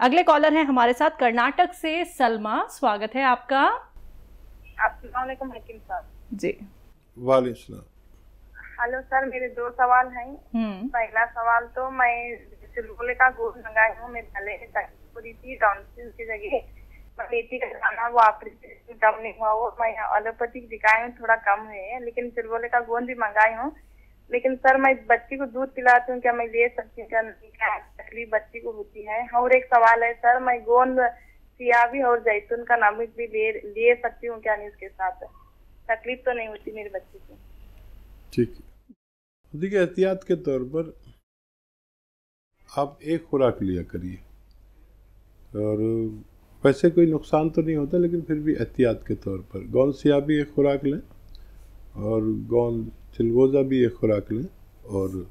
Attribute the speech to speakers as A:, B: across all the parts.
A: अगले कॉलर हैं हमारे साथ कर्नाटक से सलमा। स्वागत है आपका।
B: अस्सलाम
A: जी।
C: वालेकुम
B: हेलो सर मेरे दो सवाल हैं।
A: हम्म।
B: पहला सवाल तो मैं सिलगोले का गोद मंगाई हूँ गले में हो रही थी की जगह। मैं मेथी का खाना वो ऑपरेशन कम नहीं हुआ वो मैं एलोपैथिक दिखाई हूँ थोड़ा कम हुए है लेकिन सिलगोले का गोंद भी मंगाई हूँ। लेकिन सर, मैं बच्ची को दूध पिलाती हूँ, क्या मैं ले सकती हूँ, क्या नहीं? क्या तकलीफ़ बच्ची को होती है? और एक सवाल है, सर, मैं गोंद सियाबी और जैतून का नमक भी ले ले सकती हूँ, क्या नहीं उसके साथ? तकलीफ़ तो नहीं होती मेरी बच्ची को।
C: ठीक देखिए, एहतियात के तौर पर आप एक खुराक लिया करिए। और वैसे कोई नुकसान तो नहीं होता, लेकिन फिर भी एहतियात के तौर पर। गौन सियाबी एक खुराक लें। और गौन चिलगोज़ा भी एक खुराक लें और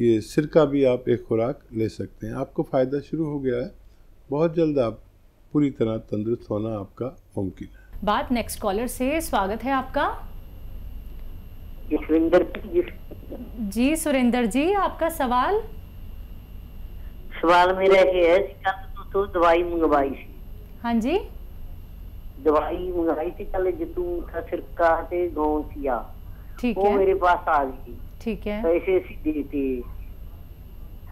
C: ये सिरका भी आप एक खुराक ले सकते हैं। आपको फ़ायदा शुरू हो गया है। बहुत जल्द आप पूरी तरह तंदुरुस्त होना आपका मुमकिन है।
A: बात नेक्स्ट कॉलर से स्वागत है आपका।
D: सुरेंद्र जी।
A: जी सुरेंद्र जी आपका सवाल?
D: सवाल मेरा ये है कि तो दवाई मंगवाई थी।
A: हाँ जी।
D: दवाई मंगाई थी कल जितू का सिरका ते गौं सिया
A: ठीक
D: वो मेरे पास आ गई
A: ठीक है
D: पैसे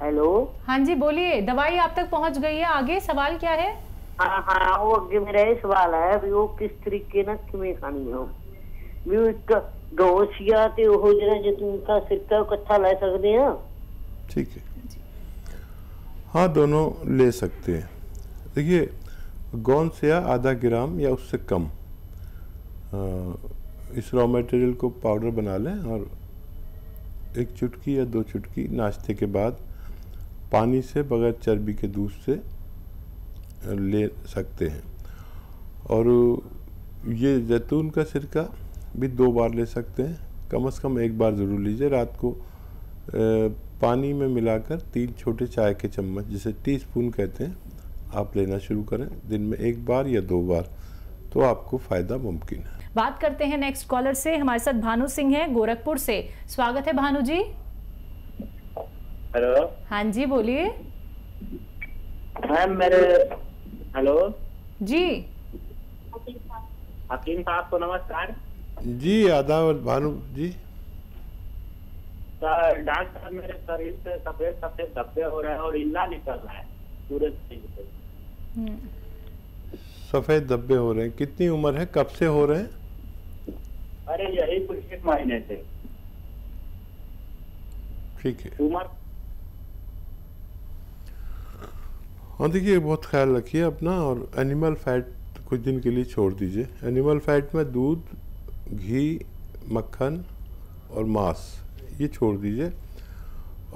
D: हेलो
A: हाँ जी बोलिए दवाई आप तक पहुँच गई है आगे सवाल क्या है
D: हाँ हाँ वो अगे मेरा ये सवाल है भी वो किस तरीके ना खानी हो ਵੀ ਉਹ ਇੱਕ ਗੋਸ਼ੀਆ ਤੇ
C: ठीक है हाँ दोनों ले सकते हैं देखिए गौन से आधा ग्राम या उससे कम? इस रॉ मटेरियल को पाउडर बना लें और एक चुटकी या दो चुटकी नाश्ते के बाद पानी से बगैर चर्बी के दूध से ले सकते हैं। और ये जैतून का सिरका भी दो बार ले सकते हैं। कम से कम एक बार ज़रूर लीजिए। रात को पानी में मिलाकर तीन छोटे चाय के चम्मच, जिसे टीस्पून कहते हैं आप लेना शुरू करें दिन में एक बार या दो बार तो आपको फ़ायदा मुमकिन है।
A: बात करते हैं नेक्स्ट कॉलर से हमारे साथ भानु सिंह हैं गोरखपुर से। स्वागत है भानु जी।
E: हेलो।
A: हाँ जी बोलिए।
E: मैम मेरे हेलो।
A: जी।
E: हकीम साहब को नमस्कार।
C: जी आदाब भानु जी।
E: सर डॉक्टर साहब मेरे शरीर से सफ़ेद सफ़ेद धब्बे हो रहे हैं और इल्ला निकल रहा है पूरे शरीर से।
C: सफ़ेद धब्बे हो रहे हैं। कितनी उम्र है? कब से हो रहे हैं?
E: अरे यही कुछ एक महीने से।
C: ठीक है।
E: उम्र?
C: हाँ देखिए बहुत ख्याल रखिए अपना और एनिमल फैट कुछ दिन के लिए छोड़ दीजिए। एनिमल फैट में दूध घी मक्खन और मांस ये छोड़ दीजिए।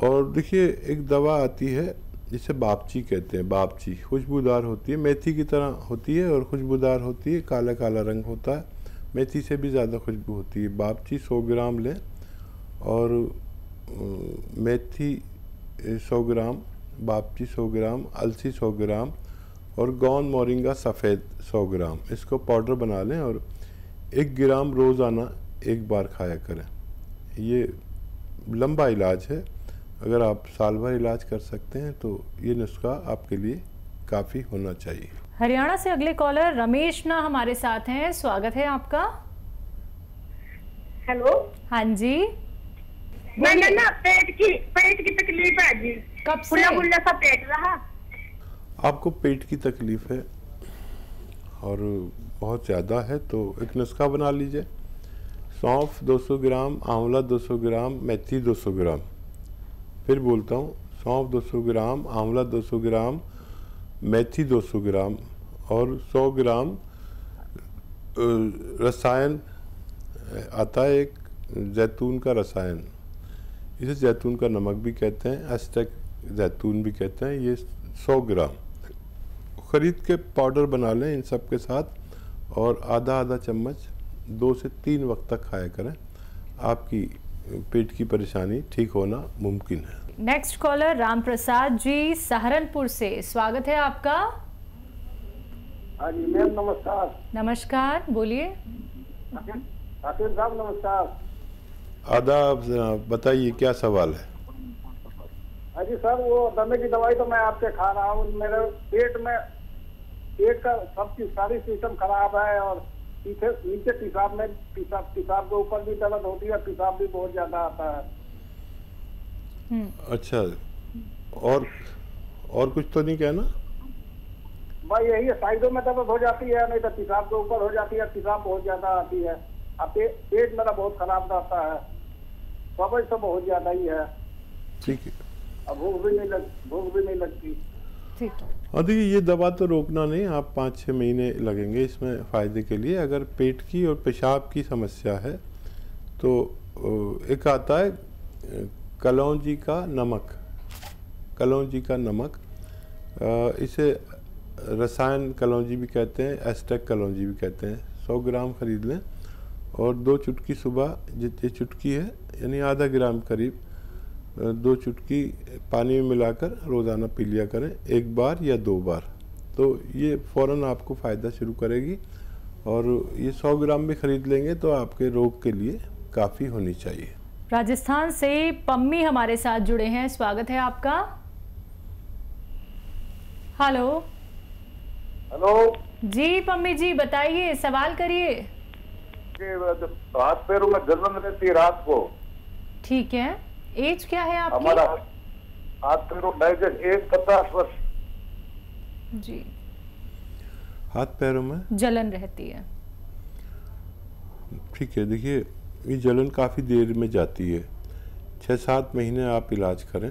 C: और देखिए एक दवा आती है जिसे बापची कहते हैं, बापची। खुशबूदार होती है, मेथी की तरह होती है और खुशबूदार होती है काला काला रंग होता है। मेथी से भी ज़्यादा खुशबू होती है। बापची सौ ग्राम लें और मेथी सौ ग्राम, बापची सौ ग्राम, अलसी सौ ग्राम और गौन मोरिंगा सफ़ेद सौ ग्राम। इसको पाउडर बना लें और एक ग्राम रोज़ाना एक बार खाया करें। ये लंबा इलाज है। अगर आप साल भर इलाज कर सकते हैं तो ये नुस्खा आपके लिए काफ़ी होना चाहिए।
A: हरियाणा से अगले कॉलर रमेश ना हमारे साथ हैं। स्वागत है आपका।
B: हेलो।
A: हाँ जी।
B: मैंने ना पेट की पेट की तकलीफ़ है जी।
A: कब से?
B: फुल्ला फुल्ला सा पेट रहा।
C: आपको पेट की तकलीफ़ है और बहुत ज़्यादा है तो एक नुस्खा बना लीजिए। सौंफ 200 ग्राम आंवला 200 ग्राम मेथी 200 ग्राम। फिर बोलता हूँ सौंफ 200 ग्राम, आंवला 200 ग्राम, मेथी 200 ग्राम और 100 ग्राम रसायन, आता है एक जैतून का रसायन। इसे जैतून का नमक भी कहते हैं, एस्टेक जैतून भी कहते हैं, ये 100 ग्राम। ख़रीद के पाउडर बना लें इन सब के साथ और आधा आधा चम्मच दो से तीन वक्त तक खाया करें। आपकी पेट की परेशानी ठीक होना मुमकिन है।
A: नेक्स्ट कॉलर राम प्रसाद जी सहारनपुर से। स्वागत है आपका।
E: हाँ जी मैम नमस्कार।
A: नमस्कार बोलिए।
E: साहब नमस्कार।
C: आदाब बताइए क्या सवाल है?
F: अजी सर वो दमे की दवाई तो मैं आपसे खा रहा हूँ। मेरे पेट में पेट का सब चीज़ सारी सिस्टम खराब है और पीछे नीचे पेशाब में पेशाब पेशाब के ऊपर भी दर्द होती है पेशाब भी बहुत ज़्यादा आता है।
G: हम्म,
C: अच्छा और और कुछ तो नहीं कहना?
F: भाई यही है साइडों में दर्द हो जाती है नहीं तो पेशाब के ऊपर हो जाती है पेशाब बहुत ज़्यादा आती है। अब पे, पेट मेरा बहुत खराब रहता है समझ तो बहुत ज़्यादा ही है।
C: ठीक है।
F: अब भूख भी नहीं लग भूख भी नहीं लगती।
G: ठीक है।
C: और देखिए, ये दवा तो रोकना नहीं, आप पाँच छः महीने लगेंगे इसमें फ़ायदे के लिए। अगर पेट की और पेशाब की समस्या है तो एक आता है, कलौंजी का नमक, कलौंजी का नमक इसे रसायन कलौजी भी कहते हैं, एस्टेक कलौजी भी कहते हैं। सौ ग्राम खरीद लें और दो चुटकी सुबह, जितनी चुटकी है, यानी आधा ग्राम करीब दो चुटकी पानी में मिलाकर रोज़ाना पी लिया करें एक बार या दो बार। तो ये फ़ौरन आपको फ़ायदा शुरू करेगी और ये सौ ग्राम भी खरीद लेंगे तो आपके रोग के लिए काफ़ी होनी चाहिए।
G: राजस्थान से पम्मी हमारे साथ जुड़े हैं। स्वागत है आपका। हेलो।
F: हेलो।
A: जी पम्मी जी बताइए सवाल करिए।
F: हाथ पैरों में जलन रहती है रात को।
A: ठीक है। एज क्या है आपकी?
F: हमारा
A: आपकी
F: हाथ पैरों डाइजेस्ट एक पचास वर्ष।
A: जी।
C: हाथ पैरों में?
A: जलन रहती है।
C: ठीक है देखिए ये जलन काफ़ी देर में जाती है। छः सात महीने आप इलाज करें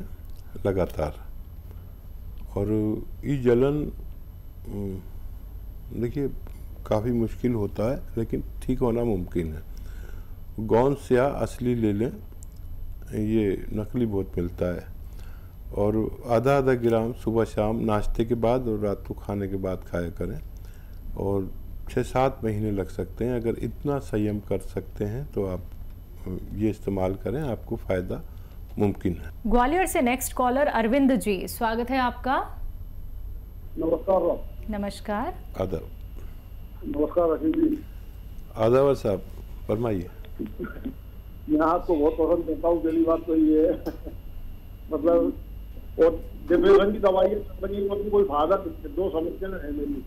C: लगातार। और ये जलन देखिए काफ़ी मुश्किल होता है लेकिन ठीक होना मुमकिन है। गौन स्या असली ले लें। ये नकली बहुत मिलता है। और आधा आधा ग्राम सुबह शाम नाश्ते के बाद और रात को खाने के बाद खाया करें। और छः सात महीने लग सकते हैं। अगर इतना संयम कर सकते हैं तो आप ये इस्तेमाल करें आपको फ़ायदा मुमकिन है।
A: ग्वालियर से नेक्स्ट कॉलर अरविंद जी स्वागत है आपका।
F: नमस्कार
A: नमस्कार।
C: आदाब।
F: नमस्कार
C: आदाब साहब फरमाइए।
F: मैं आपको बहुत पसंद करता हूँ पहली बात तो ये है। मतलब और डिप्रेशन की दवाई बनी उसमें कोई फ़ायदा नहीं दो समस्या है मेरी।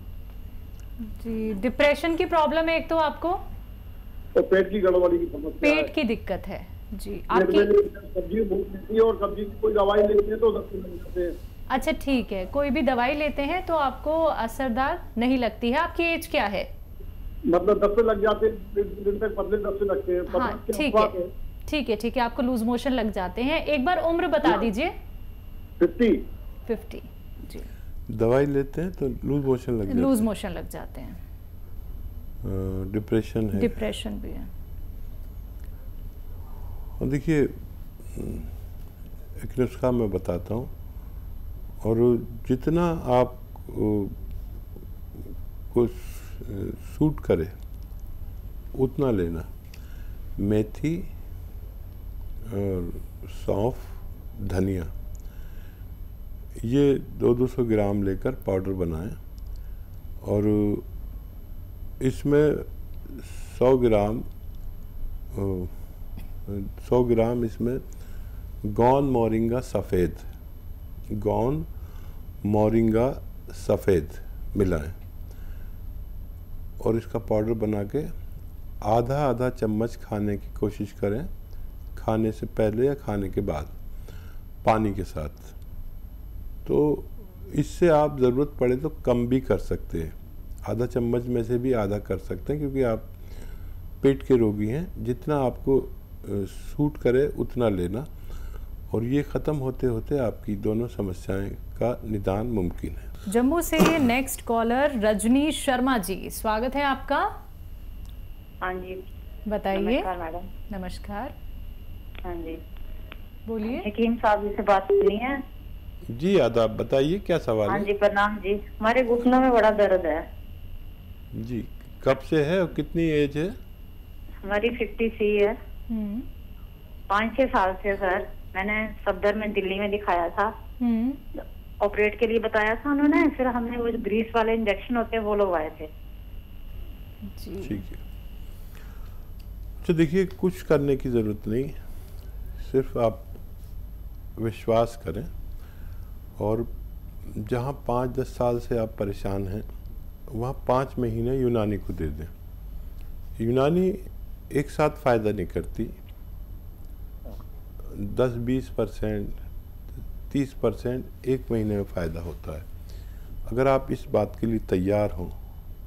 A: जी डिप्रेशन की प्रॉब्लम है एक तो आपको?
F: और पेट की गड़बड़ी की समस्या
A: पेट की दिक्कत है। जी आपकी
F: सब्ज़ी भूख मिलती है और सब्ज़ी की कोई दवाई लेते हैं तो मिल जाते
A: अच्छा ठीक है। कोई भी दवाई लेते हैं तो आपको असरदार नहीं लगती है। आपकी एज क्या है?
F: मतलब दस से लग जाते दिन दिन तक पतले दस से लगते हैं
A: हाँ ठीक है। ठीक है ठीक है आपको लूज मोशन लग जाते हैं। एक बार उम्र बता दीजिए।
F: फिफ्टी।
A: फिफ्टी जी।
C: दवाई लेते हैं तो लूज मोशन लग
A: लूज मोशन लग जाते हैं।
C: डिप्रेशन है।
A: डिप्रेशन भी है।
C: और देखिए एक नुस्खा मैं बताता हूँ। और जितना आप को सूट करे, उतना लेना। मेथी और सौंफ, धनिया। ये दो दो सौ ग्राम लेकर पाउडर बनाएँ और इसमें सौ ग्राम सौ ग्राम इसमें गौन मोरिंगा सफ़ेद, गौन मोरिंगा सफ़ेद मिलाएँ। और इसका पाउडर बना के आधा आधा चम्मच खाने की कोशिश करें, खाने से पहले या खाने के बाद, पानी के साथ। तो इससे आप ज़रूरत पड़े तो कम भी कर सकते हैं। आधा चम्मच में से भी आधा कर सकते हैं, क्योंकि आप पेट के रोगी हैं। जितना आपको सूट करे, उतना लेना। और ये ख़त्म होते होते आपकी दोनों समस्याएँ का निदान मुमकिन है।
A: जम्मू से नेक्स्ट कॉलर रजनी शर्मा जी स्वागत है आपका।
H: हाँ जी।
A: बताइए।
H: नमस्कार मैडम।
A: नमस्कार।
H: हाँ जी।
A: बोलिए।
H: हकीम साहब जी से बात करनी है।
C: जी आदाब बताइए क्या सवाल
H: हाँ
C: है?
H: जी प्रणाम जी। हमारे घुटनों में बड़ा दर्द है।
C: जी कब से है और कितनी एज है?
H: हमारी फिफ्टी सी है।
A: हम्म।
H: पाँच छह साल से सर। मैंने सफदर में दिल्ली में दिखाया था।
A: हम्म।
H: ऑपरेट के लिए बताया था उन्होंने फिर हमने वो जो ग्रीस वाले इंजेक्शन होते हैं वो लगवाए थे।
C: ठीक है। तो देखिए कुछ करने की ज़रूरत नहीं सिर्फ़ आप विश्वास करें और जहाँ पाँच दस साल से आप परेशान हैं वहाँ पाँच महीने यूनानी को दे दें। यूनानी एक साथ फ़ायदा नहीं करती दस बीस परसेंट, तीस परसेंट एक महीने में फ़ायदा होता है। अगर आप इस बात के लिए तैयार हों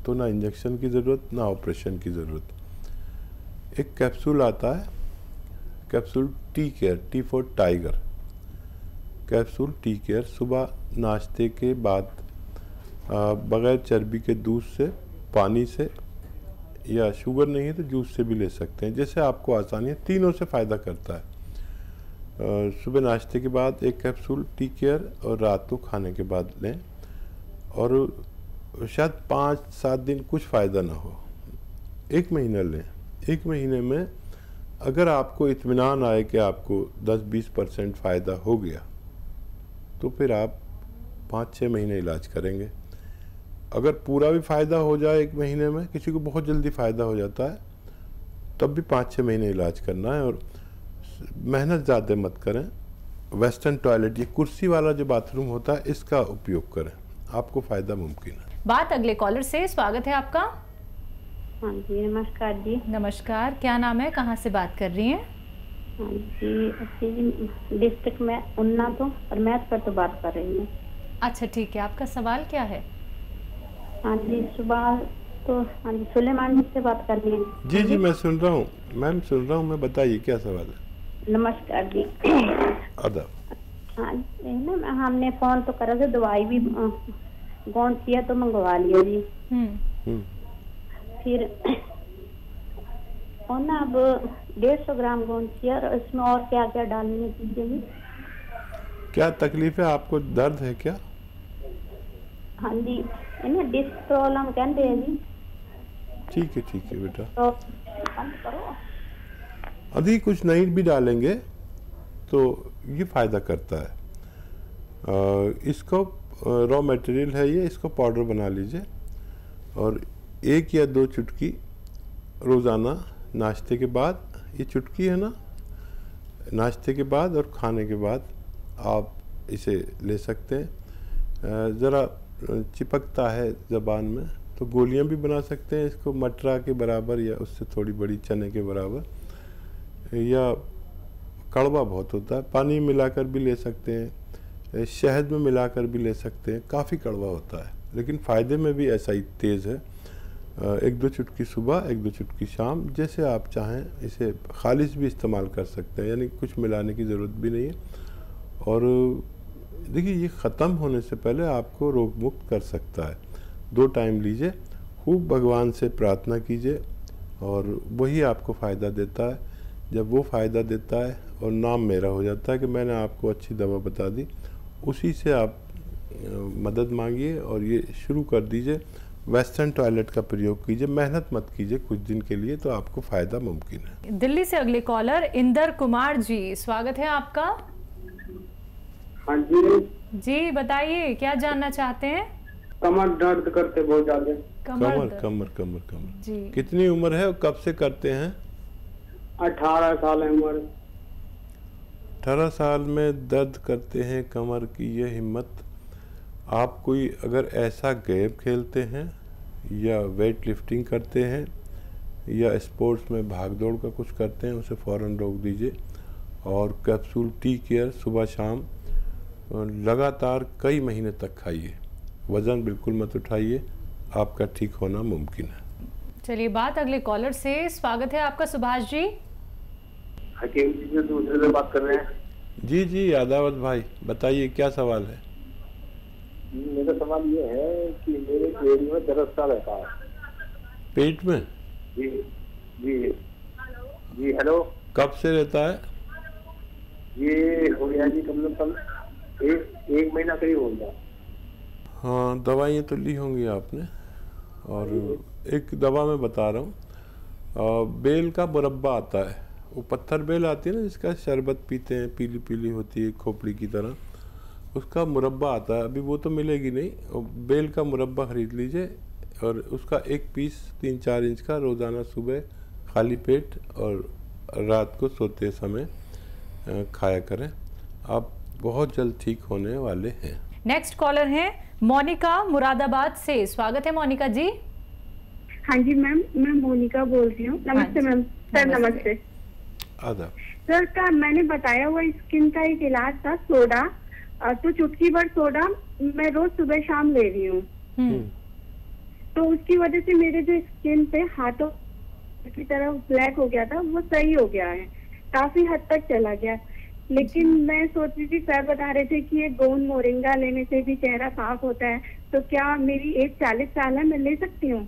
C: तो ना इंजेक्शन की ज़रूरत, ना ऑपरेशन की ज़रूरत। एक कैप्सूल आता है, capsule T care, T for tiger. Capsule T care सुबह नाश्ते के बाद बग़ैर चर्बी के दूध से, पानी से या शुगर नहीं है तो जूस से भी ले सकते हैं, जैसे आपको आसानी है, तीनों से फ़ायदा करता है। सुबह नाश्ते के बाद एक कैप्सूल, टी केयर और रात को खाने के बाद लें। और शायद पाँच, सात दिन कुछ फ़ायदा ना हो। एक महीना लें। एक महीने में अगर आपको इतमान आए कि आपको 10-20 परसेंट फ़ायदा हो गया तो फिर आप पाँच छः महीने इलाज करेंगे। अगर पूरा भी फ़ायदा हो जाए एक महीने में, किसी को बहुत जल्दी फ़ायदा हो जाता है, तब भी पाँच छः महीने इलाज करना है। और मेहनत ज़्यादा मत करें। वेस्टर्न टॉयलेट ये कुर्सी वाला जो बाथरूम होता है इसका उपयोग करें। आपको फ़ायदा मुमकिन है।
A: बात अगले कॉलर से। स्वागत है आपका।
I: हाँ जी नमस्कार जी।
A: नमस्कार। क्या नाम है? कहाँ से बात कर रही हैं?
I: हाँ जी डिस्ट्रिक्ट में उन्ना तो और मैथ पर तो बात कर रही हूँ।
A: अच्छा ठीक है। आपका सवाल क्या है?
I: हाँ जी सुबह तो हाँ जी सुलेमान जी से बात कर रही है।
C: जी जी मैं सुन रहा हूँ। मैम सुन रहा हूँ। मैं बताइए क्या सवाल है?
I: नमस्कार जी।
C: अदब
I: हाँ जी ना हमने फ़ोन तो करा था दवाई भी गौन किया तो मंगवा लिया जी।
C: हम्म।
I: फिर और ना अब डेढ़ सौ ग्राम गोंद किया और इसमें और क्या क्या डालने की
C: क्या तकलीफ़ है? आपको दर्द है क्या?
I: हाँ जी इन्हें डिस्क प्रॉब्लम कहते हैं जी।
C: ठीक है ठीक है बेटा।
I: तो करो।
C: अभी कुछ नहीं भी डालेंगे तो ये फ़ायदा करता है। इसको रॉ मटेरियल है ये, इसको पाउडर बना लीजिए और एक या दो चुटकी रोज़ाना नाश्ते के बाद, ये चुटकी है ना, नाश्ते के बाद और खाने के बाद आप इसे ले सकते हैं। ज़रा चिपकता है ज़बान में तो गोलियाँ भी बना सकते हैं इसको, मटरा के बराबर या उससे थोड़ी बड़ी, चने के बराबर। या कड़वा बहुत होता है, पानी मिलाकर भी ले सकते हैं शहद में मिलाकर भी ले सकते हैं, काफ़ी कड़वा होता है। लेकिन फ़ायदे में भी ऐसा ही तेज़ है। एक दो चुटकी सुबह, एक दो चुटकी शाम, जैसे आप चाहें, इसे खालिश भी इस्तेमाल कर सकते हैं, यानी कुछ मिलाने की ज़रूरत भी नहीं है। और देखिए, ये ख़त्म होने से पहले आपको रोग मुक्त कर सकता है। दो टाइम लीजिए, खूब भगवान से प्रार्थना कीजिए और वही आपको फ़ायदा देता है। जब वो फ़ायदा देता है और नाम मेरा हो जाता है कि मैंने आपको अच्छी दवा बता दी उसी से आप मदद मांगिए और ये शुरू कर दीजिए। वेस्टर्न टॉयलेट का प्रयोग कीजिए मेहनत मत कीजिए कुछ दिन के लिए तो आपको फ़ायदा मुमकिन है।
A: दिल्ली से अगले कॉलर इंदर कुमार जी स्वागत है आपका।
F: हाँ जी।
A: जी बताइए क्या जानना चाहते हैं?
F: कमर दर्द करते बहुत ज़्यादा।
C: कमर
A: दर्द।
C: कमर कमर कमर।
A: जी।
C: कितनी उम्र है और कब से करते हैं?
F: अठारह साल है उम्र।
C: अठारह साल में दर्द करते हैं कमर की ये हिम्मत। आप कोई अगर ऐसा गेम खेलते हैं या वेट लिफ्टिंग करते हैं या स्पोर्ट्स में भाग दौड़ का कुछ करते हैं उसे फ़ौरन रोक दीजिए। और कैप्सूल टी केयर सुबह शाम लगातार कई महीने तक खाइए। वज़न बिल्कुल मत उठाइए। आपका ठीक होना मुमकिन है।
A: चलिए बात अगले कॉलर से। स्वागत है आपका सुभाष जी।
F: हकीम जी से दूसरे से बात कर रहे हैं।
C: जी जी यादावत भाई बताइए क्या सवाल है?
F: मेरा सवाल ये है कि मेरे पेट में दर्द सा रहता है।
C: पेट में?
F: जी जी जी हेलो।
C: कब से रहता है?
F: ये हो गया जी कम से कम एक एक महीना करीब हो गया।
C: हाँ दवाइयाँ तो ली होंगी आपने। और एक दवा मैं बता रहा हूँ। बेल का मुरब्बा आता है। वो पत्थर बेल आती है ना जिसका शरबत पीते हैं पीली पीली होती है खोपड़ी की तरह उसका मुरब्बा आता है। अभी वो तो मिलेगी नहीं। और बेल का मुरब्बा खरीद लीजिए और उसका एक पीस तीन चार इंच का रोज़ाना सुबह खाली पेट और रात को सोते समय खाया करें। आप बहुत जल्द ठीक होने वाले हैं।
A: नेक्स्ट कॉलर हैं मोनिका मुरादाबाद से। स्वागत है मोनिका जी।
J: हाँ जी मैम मैं मोनिका बोल रही हूँ। नमस्ते
A: हाँ
J: मैम। सर
A: नमस्ते।
J: नमस्ते।
C: आधा
J: सर का मैंने बताया हुआ स्किन का एक इलाज था सोडा तो चुटकी भर सोडा मैं रोज सुबह शाम ले रही हूँ।
A: हम्म।
J: तो उसकी वजह से मेरे जो स्किन पे हाथों की तरह ब्लैक हो गया था वो सही हो गया है। काफ़ी हद तक चला गया। लेकिन मैं सोच रही थी सर बता रहे थे कि ये गोंद मोरिंगा लेने से भी चेहरा साफ़ होता है तो क्या मेरी एज चालीस साल है मैं ले सकती हूँ?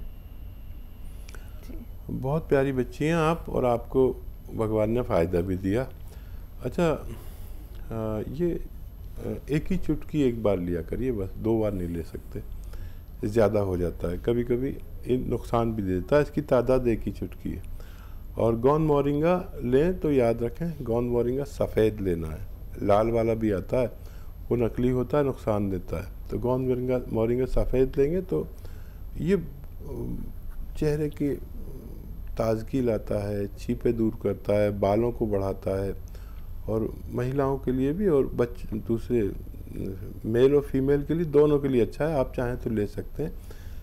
C: बहुत प्यारी बच्ची हैं आप और आपको भगवान ने फ़ायदा भी दिया। अच्छा आ, ये एक ही चुटकी एक बार लिया करिए बस दो बार नहीं ले सकते। ज़्यादा हो जाता है। कभी कभी इन नुकसान भी दे देता है। इसकी तादाद एक ही चुटकी है। और गोंद मोरिंगा लें तो याद रखें गोंद मोरिंगा सफ़ेद लेना है। लाल वाला भी आता है। वो नकली होता है नुकसान देता है। तो गोंद मोरिंगा मोरिंगा सफ़ेद लेंगे तो ये चेहरे की ताजगी लाता है, छीपे दूर करता है, बालों को बढ़ाता है और महिलाओं के लिए भी और बच, दूसरे, मेल और फीमेल के लिए दोनों के लिए अच्छा है। आप चाहें तो ले सकते हैं,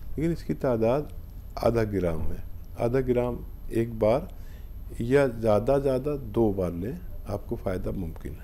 C: लेकिन इसकी तादाद आधा ग्राम है। आधा ग्राम एक बार या ज़्यादा ज़्यादा दो बार लें, आपको फ़ायदा मुमकिन है।